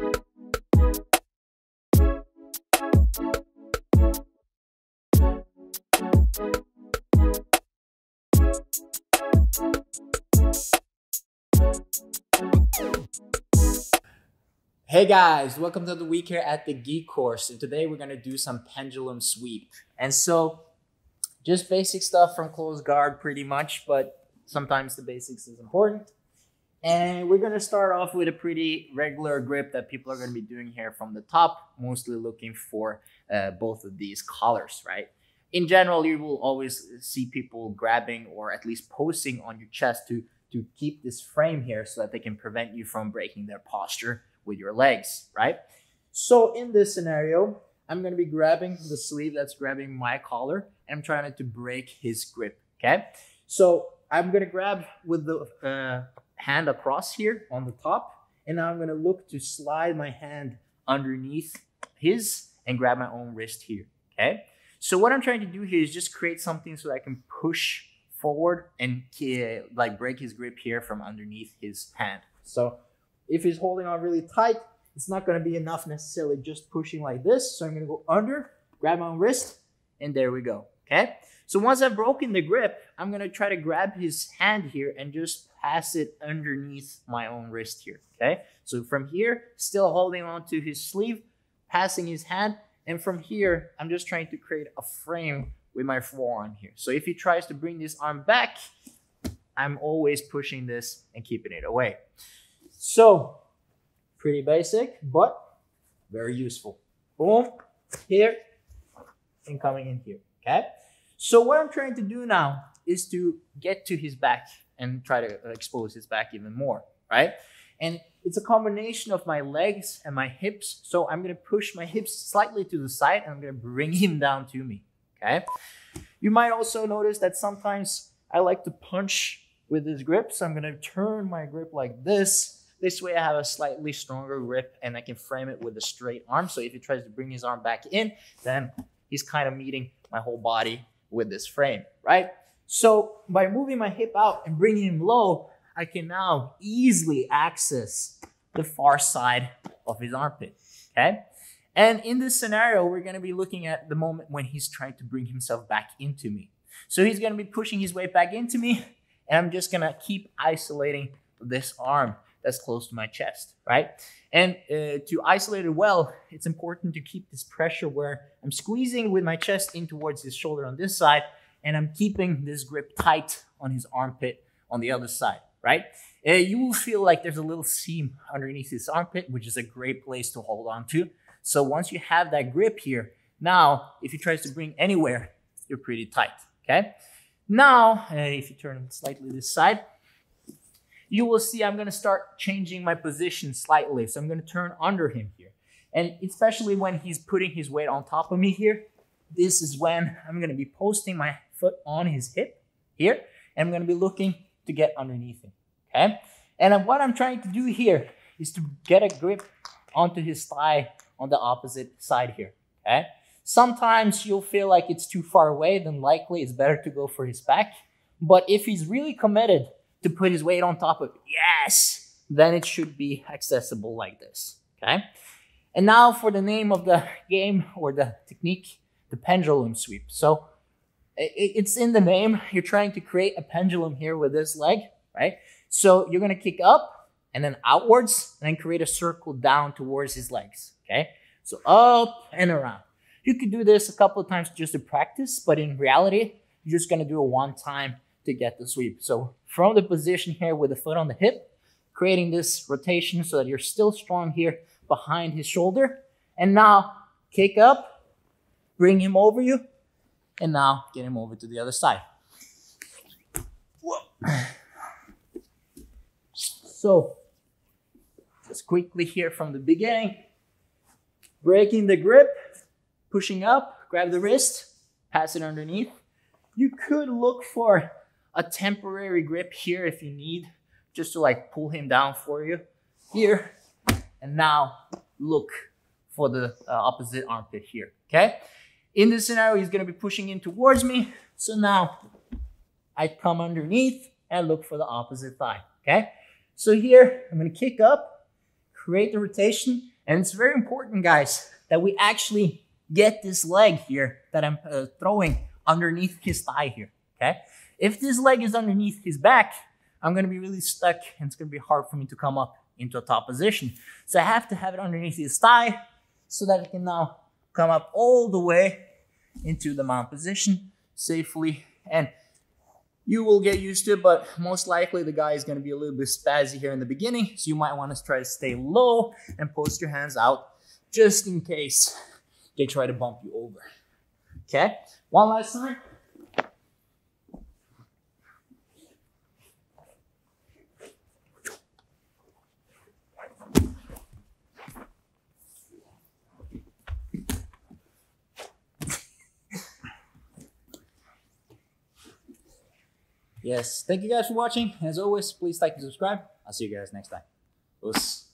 Hey guys, welcome to the week here at the Geek Course. And today we're gonna do some pendulum sweep. And so, just basic stuff from closed guard pretty much, but sometimes the basics is important. And we're gonna start off with a pretty regular grip that people are gonna be doing here from the top, mostly looking for uh, both of these collars, right? In general, you will always see people grabbing or at least posing on your chest to, to keep this frame here so that they can prevent you from breaking their posture with your legs, right? So in this scenario, I'm going to be grabbing the sleeve that's grabbing my collar and I'm trying to break his grip, okay? So I'm going to grab with the uh, hand across here on the top and now I'm to look to slide my hand underneath his and grab my own wrist here, okay? So what I'm trying to do here is just create something so that I can push forward and like break his grip here from underneath his hand. So if he's holding on really tight, it's not to be enough necessarily just pushing like this. So I'm to go under, grab my own wrist, and there we go. Okay. So once I've broken the grip, I'm to try to grab his hand here and just pass it underneath my own wrist here. Okay. So from here, still holding on to his sleeve, passing his hand. And from here, I'm just trying to create a frame with my forearm here. So if he tries to bring this arm back, I'm always pushing this and keeping it away. So, pretty basic, but very useful. Boom, here, and coming in here, okay? So what I'm trying to do now is to get to his back and try to uh, expose his back even more, right? And it's a combination of my legs and my hips. So I'm gonna push my hips slightly to the side and I'm gonna bring him down to me, okay? You might also notice that sometimes I like to punch with this grip. So I'm gonna turn my grip like this this way I have a slightly stronger grip and I can frame it with a straight arm. So if he tries to bring his arm back in, then he's kind of meeting my whole body with this frame, right? So by moving my hip out and bringing him low, I can now easily access the far side of his armpit, okay? And in this scenario, we're gonna be looking at the moment when he's trying to bring himself back into me. So he's gonna be pushing his way back into me, and I'm just gonna keep isolating this arm that's close to my chest, right? And uh, to isolate it well, it's important to keep this pressure where I'm squeezing with my chest in towards his shoulder on this side, and I'm keeping this grip tight on his armpit on the other side, right? Uh, you will feel like there's a little seam underneath his armpit, which is a great place to hold on to. So once you have that grip here, now if he tries to bring anywhere, you're pretty tight, okay? Now, uh, if you turn slightly this side, you will see I'm going to start changing my position slightly. So I'm going to turn under him here. And especially when he's putting his weight on top of me here, this is when I'm going to be posting my foot on his hip here. And I'm going to be looking to get underneath him. Okay. And what I'm trying to do here is to get a grip onto his thigh on the opposite side here. Okay. Sometimes you'll feel like it's too far away, then likely it's better to go for his back. But if he's really committed to put his weight on top of. Yes! Then it should be accessible like this, okay? And now for the name of the game or the technique, the pendulum sweep. So it's in the name. You're trying to create a pendulum here with this leg, right? So you're to kick up and then outwards and then create a circle down towards his legs, okay? So up and around. You could do this a couple of times just to practice, but in reality, you're just to do it one time to get the sweep. So from the position here with the foot on the hip, creating this rotation so that you're still strong here behind his shoulder. And now kick up, bring him over you, and now get him over to the other side. Whoa. So, just quickly here from the beginning, breaking the grip, pushing up, grab the wrist, pass it underneath. You could look for a temporary grip here if you need, just to like pull him down for you here. And now look for the uh, opposite armpit here, okay? In this scenario, he's gonna be pushing in towards me. So now I come underneath and look for the opposite thigh, okay? So here, I'm gonna kick up, create the rotation, And it's very important, guys, that we actually get this leg here that I'm uh, throwing underneath his thigh here, okay? If this leg is underneath his back, I'm gonna be really stuck and it's gonna be hard for me to come up into a top position. So I have to have it underneath his thigh so that I can now come up all the way into the mount position safely. And you will get used to it, but most likely the guy is to be a little bit spazzy here in the beginning. So you might want to try to stay low and post your hands out just in case they try to bump you over. Okay, one last time. Yes, thank you guys for watching. As always, please like and subscribe. I'll see you guys next time. Us.